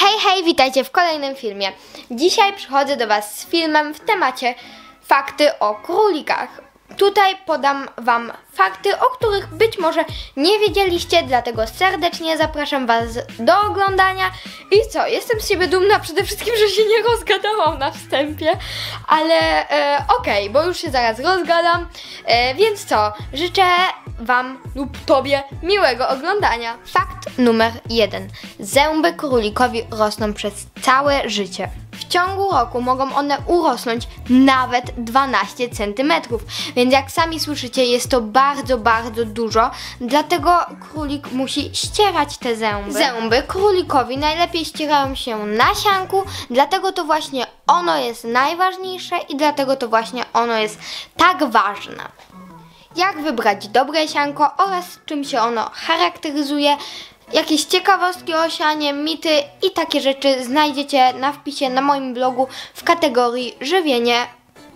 Hej, hej, witajcie w kolejnym filmie. Dzisiaj przychodzę do Was z filmem w temacie fakty o królikach. Tutaj podam Wam fakty, o których być może nie wiedzieliście, dlatego serdecznie zapraszam Was do oglądania. I co, jestem z siebie dumna przede wszystkim, że się nie rozgadałam na wstępie, ale e, okej, bo już się zaraz rozgadam. E, więc co, życzę Wam lub Tobie miłego oglądania. Fakt numer jeden. Zęby królikowi rosną przez całe życie. W ciągu roku mogą one urosnąć nawet 12 cm, więc jak sami słyszycie, jest to bardzo, bardzo dużo, dlatego królik musi ścierać te zęby. Zęby królikowi najlepiej ścierają się na sianku, dlatego to właśnie ono jest najważniejsze i dlatego to właśnie ono jest tak ważne jak wybrać dobre sianko oraz czym się ono charakteryzuje. Jakieś ciekawostki o sianie, mity i takie rzeczy znajdziecie na wpisie na moim blogu w kategorii żywienie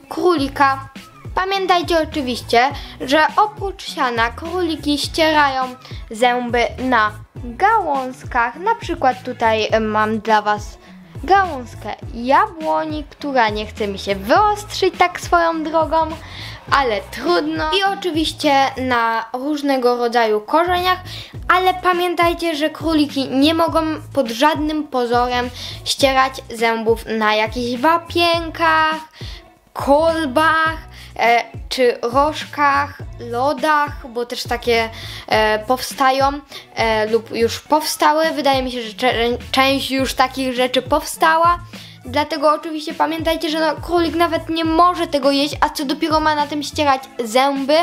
królika. Pamiętajcie oczywiście, że oprócz siana króliki ścierają zęby na gałązkach. Na przykład tutaj mam dla Was gałązkę jabłoni, która nie chce mi się wyostrzyć tak swoją drogą, ale trudno. I oczywiście na różnego rodzaju korzeniach, ale pamiętajcie, że króliki nie mogą pod żadnym pozorem ścierać zębów na jakichś wapienkach, kolbach, e, czy rożkach, lodach, bo też takie e, powstają e, lub już powstały. Wydaje mi się, że część już takich rzeczy powstała. Dlatego oczywiście pamiętajcie, że no, królik nawet nie może tego jeść, a co dopiero ma na tym ścierać zęby.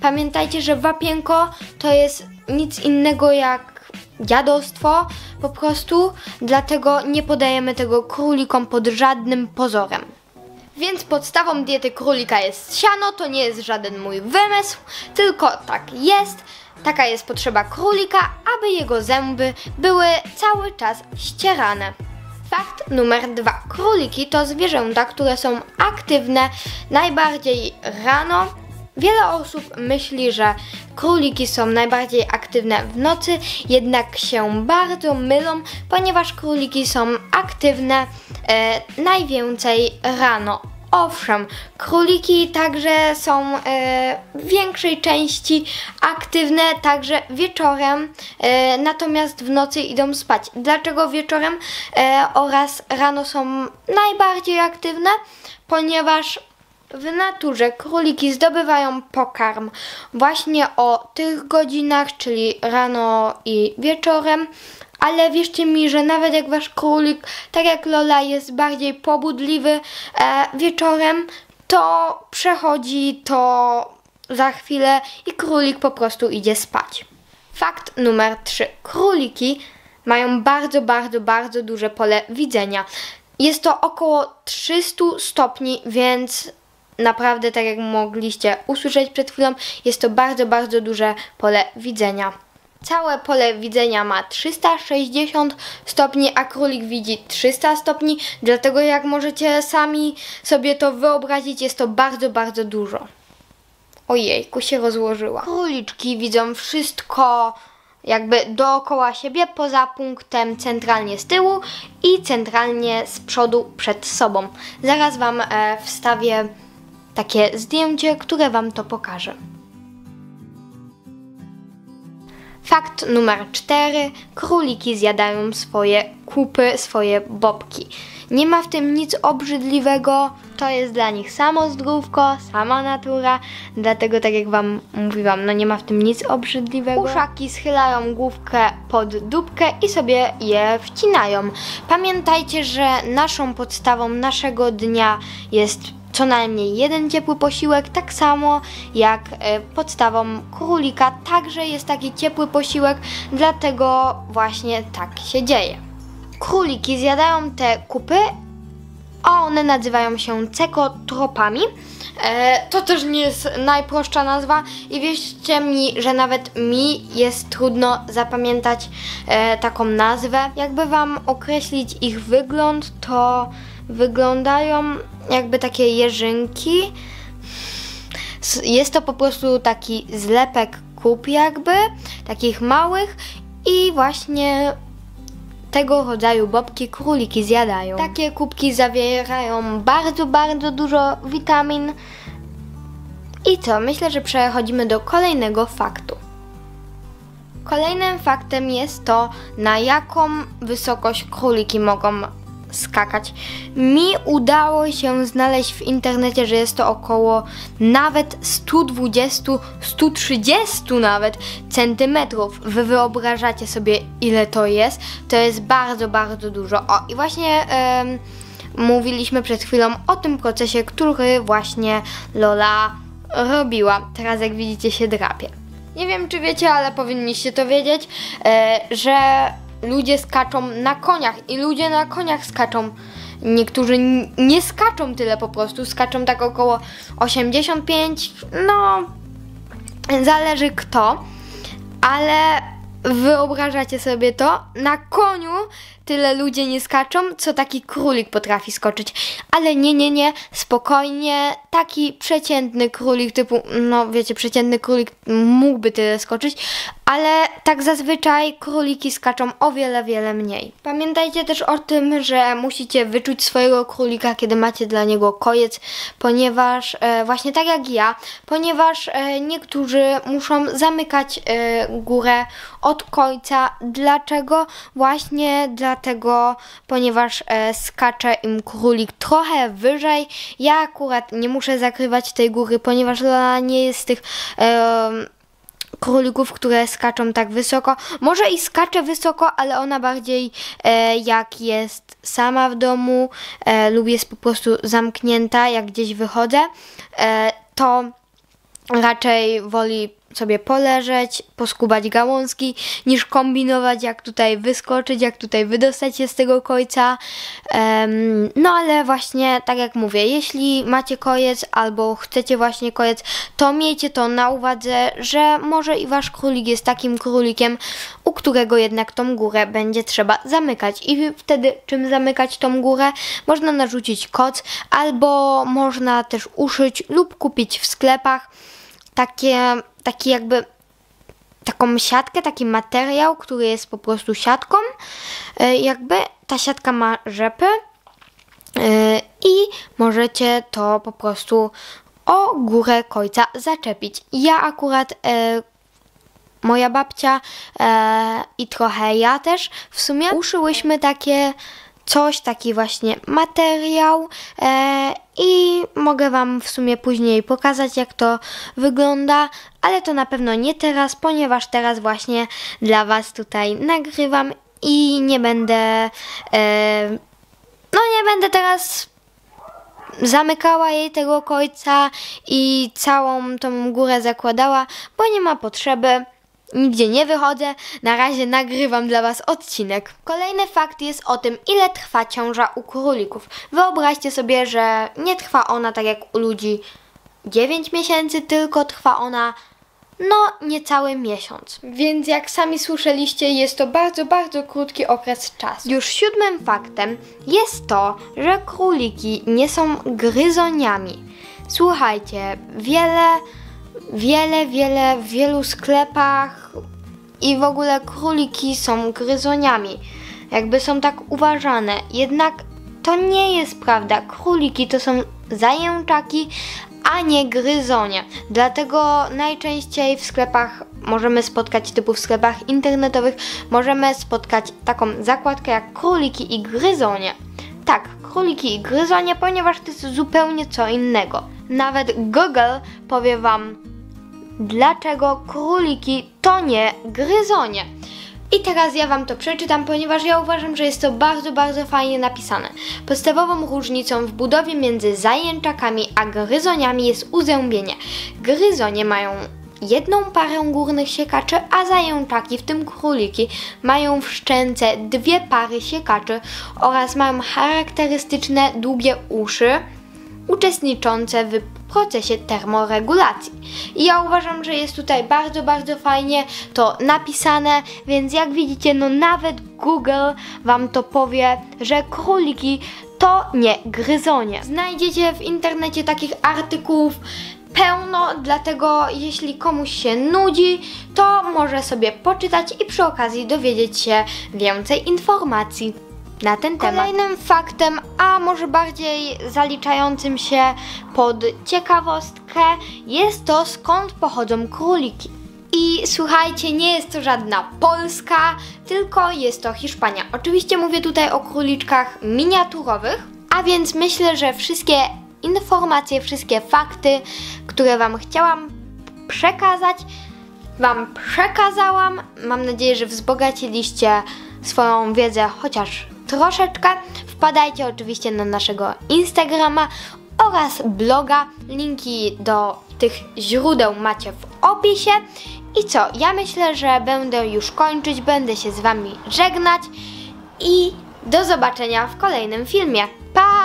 Pamiętajcie, że wapienko to jest nic innego jak dziadostwo po prostu, dlatego nie podajemy tego królikom pod żadnym pozorem. Więc podstawą diety królika jest siano, to nie jest żaden mój wymysł, tylko tak jest. Taka jest potrzeba królika, aby jego zęby były cały czas ścierane. Fakt numer dwa. Króliki to zwierzęta, które są aktywne najbardziej rano. Wiele osób myśli, że króliki są najbardziej aktywne w nocy, jednak się bardzo mylą, ponieważ króliki są aktywne e, najwięcej rano. Owszem, króliki także są e, w większej części aktywne także wieczorem, e, natomiast w nocy idą spać. Dlaczego wieczorem e, oraz rano są najbardziej aktywne? Ponieważ w naturze króliki zdobywają pokarm właśnie o tych godzinach, czyli rano i wieczorem, ale wierzcie mi, że nawet jak wasz królik, tak jak Lola, jest bardziej pobudliwy e, wieczorem, to przechodzi to za chwilę i królik po prostu idzie spać. Fakt numer 3. Króliki mają bardzo, bardzo, bardzo duże pole widzenia. Jest to około 300 stopni, więc naprawdę, tak jak mogliście usłyszeć przed chwilą, jest to bardzo, bardzo duże pole widzenia. Całe pole widzenia ma 360 stopni, a królik widzi 300 stopni, dlatego jak możecie sami sobie to wyobrazić, jest to bardzo, bardzo dużo. Ojejku, się rozłożyła. Króliczki widzą wszystko jakby dookoła siebie, poza punktem centralnie z tyłu i centralnie z przodu przed sobą. Zaraz Wam e, wstawię takie zdjęcie, które Wam to pokaże. Fakt numer 4. Króliki zjadają swoje kupy, swoje bobki. Nie ma w tym nic obrzydliwego, to jest dla nich samo zdrówko, sama natura, dlatego tak jak Wam mówiłam, no nie ma w tym nic obrzydliwego. Uszaki schylają główkę pod dupkę i sobie je wcinają. Pamiętajcie, że naszą podstawą naszego dnia jest co najmniej jeden ciepły posiłek, tak samo jak e, podstawą królika także jest taki ciepły posiłek, dlatego właśnie tak się dzieje. Króliki zjadają te kupy, a one nazywają się cekotropami. E, to też nie jest najprostsza nazwa i wierzcie mi, że nawet mi jest trudno zapamiętać e, taką nazwę. Jakby Wam określić ich wygląd, to wyglądają jakby takie jeżynki. Jest to po prostu taki zlepek kup jakby, takich małych i właśnie tego rodzaju bobki króliki zjadają. Takie kubki zawierają bardzo, bardzo dużo witamin. I co? Myślę, że przechodzimy do kolejnego faktu. Kolejnym faktem jest to, na jaką wysokość króliki mogą skakać. Mi udało się znaleźć w internecie, że jest to około nawet 120-130 nawet centymetrów. Wy wyobrażacie sobie ile to jest? To jest bardzo, bardzo dużo. O i właśnie em, mówiliśmy przed chwilą o tym procesie, który właśnie Lola robiła. Teraz jak widzicie się drapie. Nie wiem czy wiecie, ale powinniście to wiedzieć, e, że ludzie skaczą na koniach i ludzie na koniach skaczą. Niektórzy nie skaczą tyle po prostu, skaczą tak około 85, no zależy kto, ale wyobrażacie sobie to? Na koniu tyle ludzie nie skaczą, co taki królik potrafi skoczyć. Ale nie, nie, nie, spokojnie, taki przeciętny królik typu, no wiecie, przeciętny królik mógłby tyle skoczyć, ale tak zazwyczaj króliki skaczą o wiele, wiele mniej. Pamiętajcie też o tym, że musicie wyczuć swojego królika, kiedy macie dla niego kojec, ponieważ e, właśnie tak jak ja, ponieważ e, niektórzy muszą zamykać e, górę od końca. Dlaczego? Właśnie dlatego, ponieważ e, skacze im królik trochę wyżej. Ja akurat nie muszę zakrywać tej góry, ponieważ Lola nie jest z tych e, królików, które skaczą tak wysoko. Może i skacze wysoko, ale ona bardziej e, jak jest sama w domu e, lub jest po prostu zamknięta, jak gdzieś wychodzę, e, to raczej woli sobie poleżeć, poskubać gałązki, niż kombinować, jak tutaj wyskoczyć, jak tutaj wydostać się z tego kojca. Em, no ale właśnie, tak jak mówię, jeśli macie kojec albo chcecie właśnie kojec, to miejcie to na uwadze, że może i wasz królik jest takim królikiem, u którego jednak tą górę będzie trzeba zamykać. I wtedy czym zamykać tą górę? Można narzucić koc, albo można też uszyć lub kupić w sklepach takie, taki jakby taką siatkę, taki materiał, który jest po prostu siatką. E, Jakby ta siatka ma rzepy e, i możecie to po prostu o górę końca zaczepić. Ja akurat e, moja babcia i trochę ja też w sumie uszyłyśmy takie coś, taki właśnie materiał e, i mogę Wam w sumie później pokazać jak to wygląda, ale to na pewno nie teraz, ponieważ teraz właśnie dla Was tutaj nagrywam i nie będę e, no nie będę teraz zamykała jej tego końca i całą tą górę zakładała, bo nie ma potrzeby. Nigdzie nie wychodzę, na razie nagrywam dla Was odcinek. Kolejny fakt jest o tym, ile trwa ciąża u królików. Wyobraźcie sobie, że nie trwa ona tak jak u ludzi 9 miesięcy, tylko trwa ona no niecały miesiąc. Więc jak sami słyszeliście, jest to bardzo, bardzo krótki okres czasu. Już siódmym faktem jest to, że króliki nie są gryzoniami. Słuchajcie, wiele, wiele, wiele w wielu sklepach i w ogóle króliki są gryzoniami. Jakby są tak uważane. Jednak to nie jest prawda. Króliki to są zajęczaki, a nie gryzonie. Dlatego najczęściej w sklepach możemy spotkać, typu w sklepach internetowych, możemy spotkać taką zakładkę jak króliki i gryzonie. Tak, króliki i gryzonie, ponieważ to jest zupełnie co innego. Nawet Google powie Wam, dlaczego króliki to nie gryzonie. I teraz ja Wam to przeczytam, ponieważ ja uważam, że jest to bardzo, bardzo fajnie napisane. Podstawową różnicą w budowie między zajęczakami a gryzoniami jest uzębienie. Gryzonie mają jedną parę górnych siekaczy, a zajęczaki, w tym króliki, mają w szczęce dwie pary siekaczy oraz mają charakterystyczne długie uszy uczestniczące w procesie termoregulacji. I ja uważam, że jest tutaj bardzo, bardzo fajnie to napisane, więc jak widzicie, no nawet Google Wam to powie, że króliki to nie gryzonie. Znajdziecie w internecie takich artykułów pełno, dlatego jeśli komuś się nudzi, to może sobie poczytać i przy okazji dowiedzieć się więcej informacji na ten temat. Kolejnym faktem, a może bardziej zaliczającym się pod ciekawostkę, jest to skąd pochodzą króliki. I słuchajcie, nie jest to żadna Polska, tylko jest to Hiszpania. Oczywiście mówię tutaj o króliczkach miniaturowych, a więc myślę, że wszystkie informacje, wszystkie fakty, które Wam chciałam przekazać, Wam przekazałam. Mam nadzieję, że wzbogaciliście swoją wiedzę chociaż troszeczkę. Wpadajcie oczywiście na naszego Instagrama oraz bloga. Linki do tych źródeł macie w opisie. I co? Ja myślę, że będę już kończyć, będę się z Wami żegnać i do zobaczenia w kolejnym filmie. Pa!